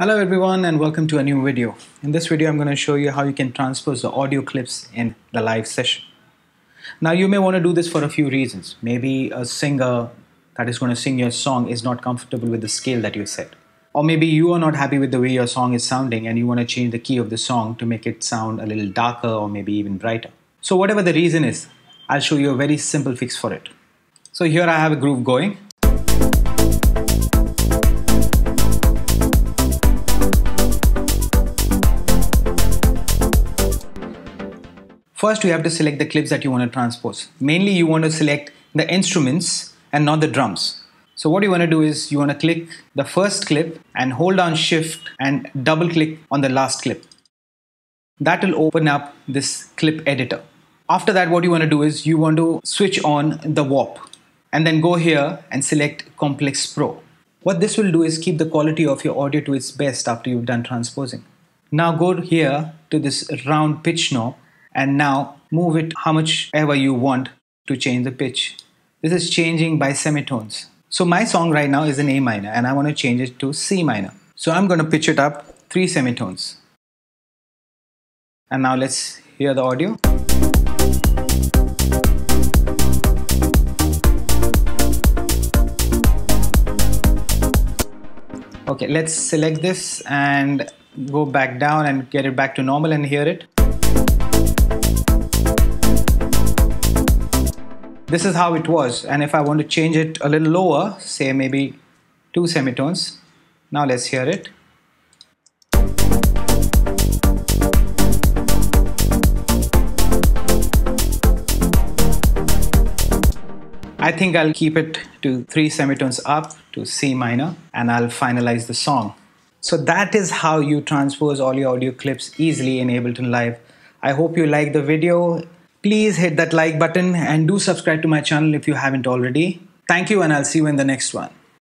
Hello everyone and welcome to a new video. In this video I'm going to show you how you can transpose the audio clips in the live session. Now you may want to do this for a few reasons. Maybe a singer that is going to sing your song is not comfortable with the scale that you set. Or maybe you are not happy with the way your song is sounding and you want to change the key of the song to make it sound a little darker or maybe even brighter. So whatever the reason is, I'll show you a very simple fix for it. So here I have a groove going First, you have to select the clips that you want to transpose. Mainly, you want to select the instruments and not the drums. So what you want to do is you want to click the first clip and hold down shift and double click on the last clip. That will open up this clip editor. After that, what you want to do is you want to switch on the warp and then go here and select Complex Pro. What this will do is keep the quality of your audio to its best after you've done transposing. Now go here to this round pitch knob and now move it how much ever you want to change the pitch. This is changing by semitones. So my song right now is in A minor and I want to change it to C minor. So I'm going to pitch it up three semitones. And now let's hear the audio. Okay, let's select this and go back down and get it back to normal and hear it. This is how it was and if I want to change it a little lower, say maybe two semitones, now let's hear it. I think I'll keep it to three semitones up to C minor and I'll finalize the song. So that is how you transpose all your audio clips easily in Ableton Live. I hope you like the video. Please hit that like button and do subscribe to my channel if you haven't already. Thank you and I'll see you in the next one.